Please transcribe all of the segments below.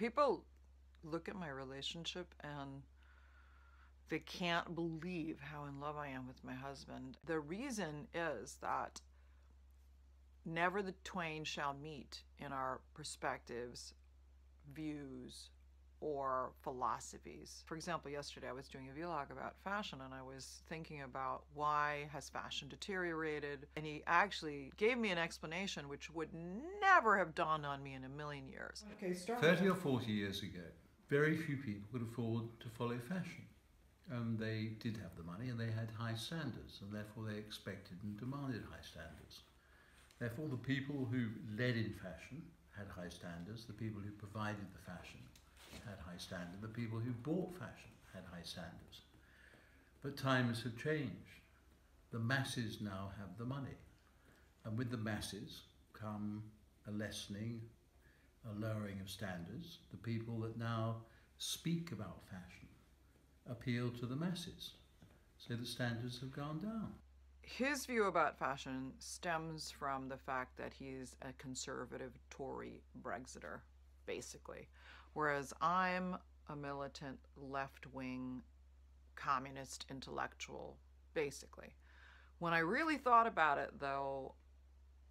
people look at my relationship and they can't believe how in love I am with my husband. The reason is that never the twain shall meet in our perspectives, views, or philosophies. For example, yesterday I was doing a vlog about fashion and I was thinking about why has fashion deteriorated and he actually gave me an explanation which would never have dawned on me in a million years. Okay, start 30 or 40 years ago, very few people could afford to follow fashion. Um, they did have the money and they had high standards and therefore they expected and demanded high standards. Therefore the people who led in fashion had high standards, the people who provided the fashion had high standards. The people who bought fashion had high standards. But times have changed. The masses now have the money. And with the masses come a lessening, a lowering of standards. The people that now speak about fashion appeal to the masses. So the standards have gone down. His view about fashion stems from the fact that he's a conservative Tory Brexiter basically. Whereas I'm a militant left wing communist intellectual, basically. When I really thought about it, though,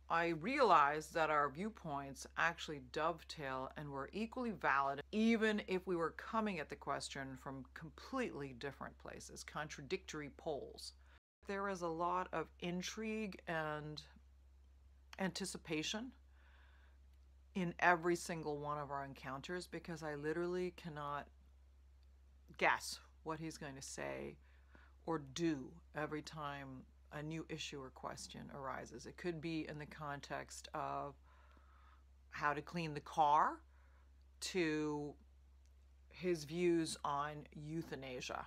I realized that our viewpoints actually dovetail and were equally valid, even if we were coming at the question from completely different places, contradictory poles. There is a lot of intrigue and anticipation in every single one of our encounters because I literally cannot guess what he's going to say or do every time a new issue or question arises. It could be in the context of how to clean the car to his views on euthanasia.